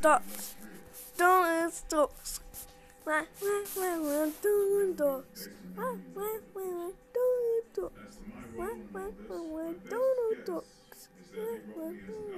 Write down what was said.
ducks. don't Wah, wah, don't dogs, ducks. Wah, wah, wah, wah, Donald ducks. Wah, wah,